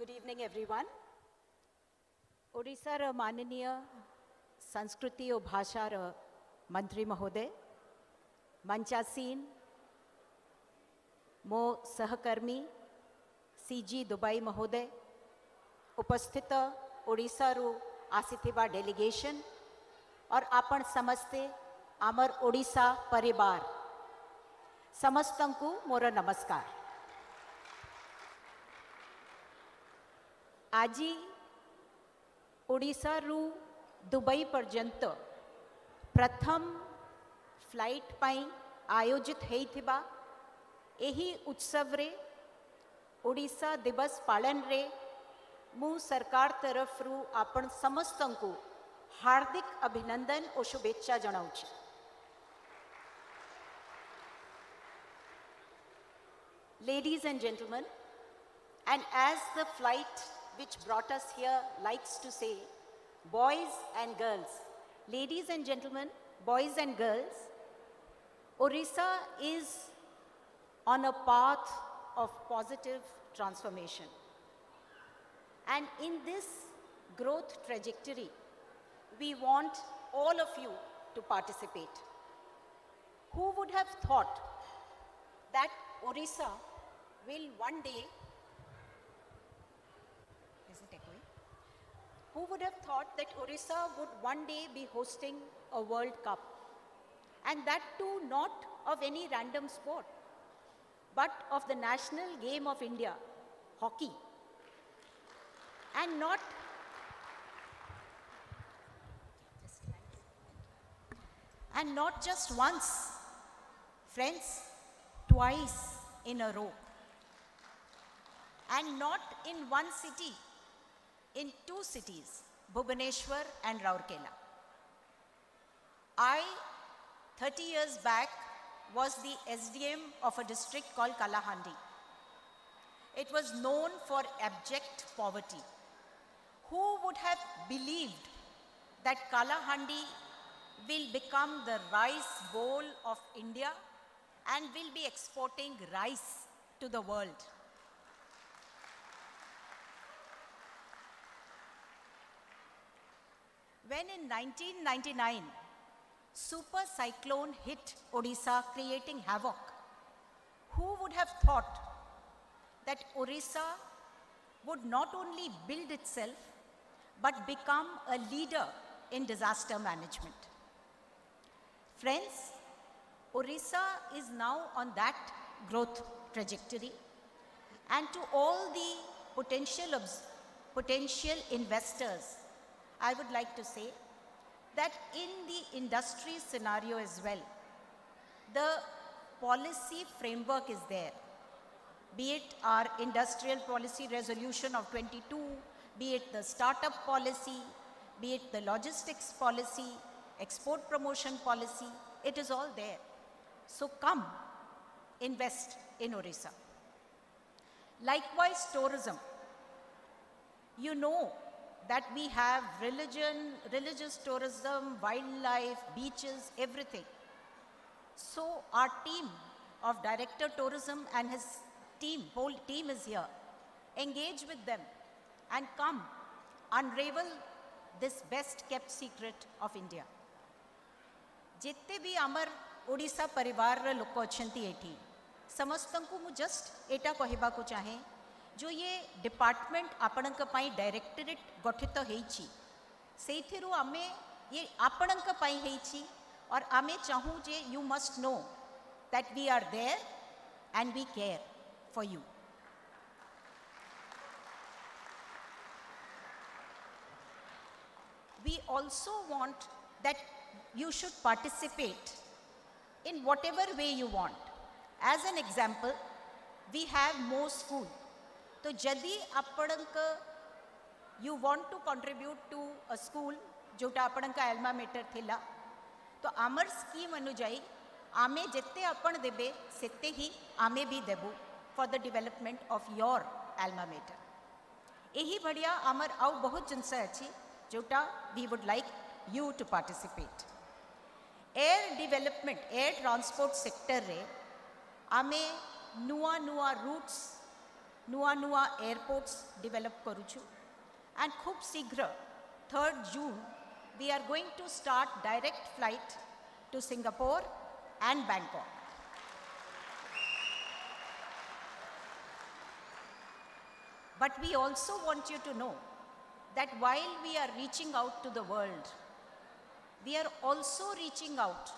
Good evening every Odisha र माननीय संस्कृति और भाषा र मंत्री महोदय मंचासीन मो सहकर्मी सीजी दुबई महोदय उपस्थित ओडिशा रु आसी डेलीगेशन और आपण समस्ते आमर ओडिशा परिवार। समस्त को मोर नमस्कार। ଆଜି ଓଡ଼ିଶାରୁ ଦୁବାଇ ପର୍ଯ୍ୟନ୍ତ ପ୍ରଥମ ଫ୍ଲାଇଟ୍ ପାଇଁ ଆୟୋଜିତ ହେଇଥିବା ଏହି ଉତ୍ସବରେ ଓଡ଼ିଶା ଦିବସ ପାଳନରେ ମୁଁ ସରକାର ତରଫରୁ ଆପଣ ସମସ୍ତଙ୍କୁ ହାର୍ଦ୍ଦିକ ଅଭିନନ୍ଦନ ଓ ଶୁଭେଚ୍ଛା ଜଣାଉଛି Ladies and gentlemen, and as the flight which brought us here likes to say, boys and girls, ladies and gentlemen, boys and girls, Orissa is on a path of positive transformation. And in this growth trajectory, we want all of you to participate. Who would have thought that Orissa will one day Who would have thought that Orissa would one day be hosting a World Cup? And that too not of any random sport, but of the national game of India, hockey. And not and not just once, friends, twice in a row. And not in one city, in two cities, Bhubaneswar and Rourkela. I, 30 years back, was the SDM of a district called Kalahandi. It was known for abject poverty. Who would have believed that Kalahandi will become the rice bowl of India and will be exporting rice to the world? When in 1999, super cyclone hit Odisha, creating havoc, who would have thought that Orissa would not only build itself but become a leader in disaster management? Friends, Orissa is now on that growth trajectory and to all the potential, potential investors, I would like to say that in the industry scenario as well, the policy framework is there. Be it our industrial policy resolution of 22, be it the startup policy, be it the logistics policy, export promotion policy, it is all there. So come, invest in Orissa. Likewise, tourism. You know that we have religion, religious tourism, wildlife, beaches, everything. So our team of director tourism and his team, whole team is here. Engage with them and come unravel this best kept secret of India. ଯେତେ ବି ଆମର ଓଡ଼ିଶା ପରିବାରର ଲୋକ ଅଛନ୍ତି ଏଠି ସମସ୍ତଙ୍କୁ ମୁଁ just ଏଇଟା କହିବାକୁ ଚାହେଁ जो ये डिपार्टमेंट आपण डायरेक्टरेट गठित होमें ये आपण और आम चाहूजे you must know that we are there and we care for you we also want that you should participate in whatever way you want as an example we have more school तो यदि आपणक you want to contribute to a school जोटा आपणक Elma matter थिला। तो आमर scheme अनुजाई, आमे जेते आपण देबे सेते ही आमे भी देबु for the development of your Elma मेटर यही बढ़िया आमर आउ बहुत जिनस अच्छी जोटा we would like you to participate air development air transport sector रे, आमे नुआ नुआ रूट्स નૂઆ નૂઆ એરપોર્ટ્સ ડેવલપ and છું એન્ડ ખૂબ શીઘ્ર third June we are going to start direct flight to Singapore But we also want you to know that while we are reaching out to the world, we are also reaching out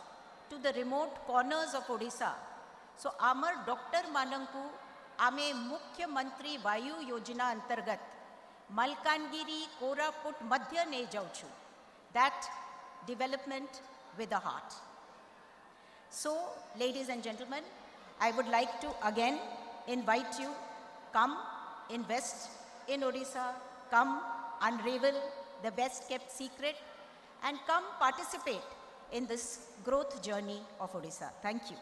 to the remote corners of Odisha. So Amar Dr. Mananku अमे मुख्यमंत्री वायु योजना अंतर्गत मलकानगिरी कोरापुट मध्य ने जाऊ that development with a heart so ladies and gentleman I would like to again invite you come in invest in Odisha come unravel the best kept secret and come participate in this growth journey of Odisha thank you